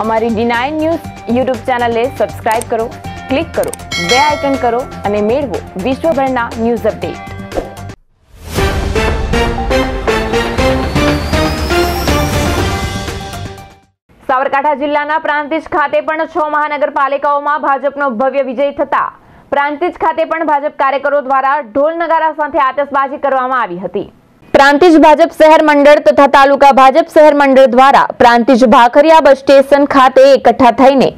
અમારી nine news YouTube ચેનલને subscribe કરો ક્લિક કરો બે આઇકન કરો અને મેળવો વિશ્વભરના ન્યૂઝ અપડેટ સાબરકાંઠા જિલ્લાના પ્રાંતિજ ખાતે પણ છ મહાનગરપાલિકાઓમાં ભાજપનો ભવ્ય વિજય થતા પ્રાંતિજ ખાતે પણ ભાજપ કાર્યકરો દ્વારા ઢોલ નગારા સાથે આતશબાજી કરવામાં આવી હતી. પ્રાંતિજ ભાજપ શહેર મંડળ તથા તાલુકા ભાજપ શહેર મંડળ દ્વારા પ્રાંતિજ ભાખરિયા બસ સ્ટેશન ખાતે એકઠા થઈને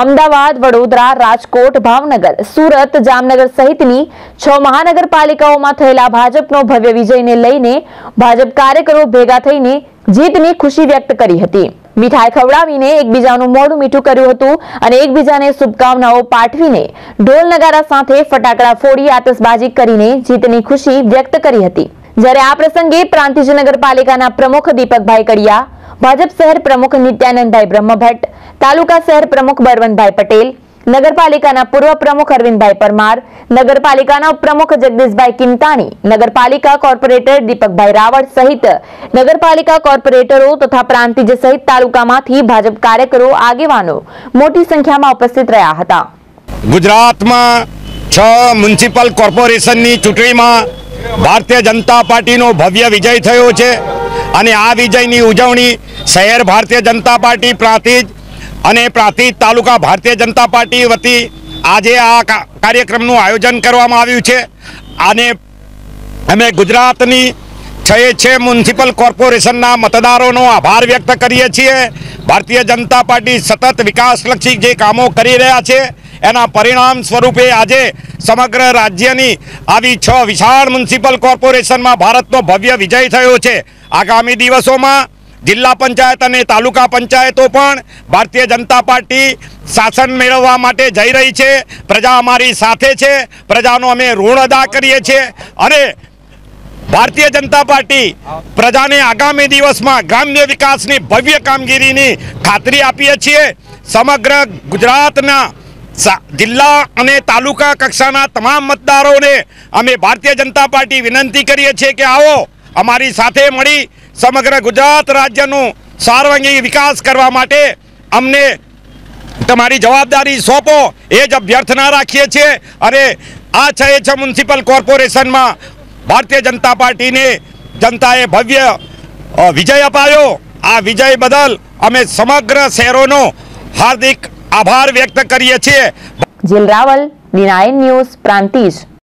અમદાવાદ, વડોદરા, રાજકોટ, ભાવનગર, સુરત, જામનગર સહિતની છ મહાનગરપાલિકાઓમાં થયેલા ભાજપનો ભવ્ય વિજયને લઈને ભાજપ કાર્યકરો ભેગા થઈને જીતની ખુશી વ્યક્ત કરી હતી. મીઠાઈ ખવડાવીને એકબીજાનું મોઢું મીઠું કર્યું હતું અને એકબીજાને શુભકામનાઓ પાઠવીને ઢોલ નગારા સાથે ફટાકડા ફોડી આતશબાજી કરીને જીતની ખુશી વ્યક્ત કરી હતી. જ્યારે આ પ્રસંગે પ્રાંતિજ નગરપાલિકાના પ્રમુખ દીપકભાઈ કડિયા, ભાજપ શહેર પ્રમુખ નિત્યાનંદભાઈ બ્રહ્મભટ્ટ, તાલુકા શહેર પ્રમુખ બળવંતભાઈ પટેલ, નગરપાલિકાના પૂર્વ પ્રમુખ અરવિંદભાઈ પરમાર, નગરપાલિકાના ઉપપ્રમુખ જગદીશભાઈ કિમતાણી નગરપાલિકા કોર્પોરેટર દીપકભાઈ રાવળ સહિત નગરપાલિકા કોર્પોરેટરો તથા પ્રાંતિજ સહિત તાલુકામાંથી ભાજપ કાર્યકરો, આગેવાનો મોટી સંખ્યામાં ઉપસ્થિત રહ્યા હતા. ગુજરાતમાં છ મ્યુનિસિપલ કોર્પોરેશનની ચૂંટણીમાં ભારતીય જનતા પાર્ટીનો ભવ્ય વિજય થયો છે અને આ વિજયની ઉજવણી શહેર ભારતીય જનતા પાર્ટી પ્રાંતિજ અને પ્રાંતિજ તાલુકા ભારતીય જનતા પાર્ટી વતી આજે આ કાર્યક્રમનું આયોજન કરવામાં આવ્યું છે. અને અમે ગુજરાતની છે છે મ્યુનિસિપલ કોર્પોરેશનના મતદારોનો આભાર વ્યક્ત કરીએ છીએ. ભારતીય જનતા પાર્ટી સતત વિકાસલક્ષી જે કામો કરી રહ્યા છે એના પરિણામ સ્વરૂપે આજે સમગ્ર રાજ્યની આવી છ વિશાળ મ્યુનિસિપલ કોર્પોરેશનમાં ભારતનો ભવ્ય વિજય થયો છે. આગામી દિવસોમાં જિલ્લા પંચાયત અને તાલુકા પંચાયતો પણ ભારતીય જનતા પાર્ટી શાસન મેળવવા માટે જઈ રહી છે. પ્રજા અમારી સાથે છે. પ્રજાનો અમે ઋણ અદા કરીએ છીએ. અને ભારતીય જનતા પાર્ટી પ્રજાને આગામી દિવસમાં ગ્રામ્ય વિકાસની ભવ્ય કામગીરીની ખાતરી આપીએ છીએ. સમગ્ર ગુજરાતના જિલ્લા અને તાલુકા કક્ષાના તમામ મતદારોને અમે ભારતીય જનતા પાર્ટી વિનંતી કરીએ છીએ કે આવો અમારી સાથે મળી સમગ્ર ગુજરાત રાજ્યનું સાર્વંગી વિકાસ કરવા માટે અમને તમારી જવાબદારી સોંપો, એ જ અભ્યર્થના રાખીએ છીએ. અને આ છે છે મ્યુનિસિપલ કોર્પોરેશનમાં ભારતીય જનતા પાર્ટીને જનતાએ ભવ્ય વિજય અપાયો. આ વિજય બદલ અમે સમગ્ર શહેરોનો હાર્દિક આભાર વ્યક્ત કરીએ છીએ. Jil Raval D news Prantij.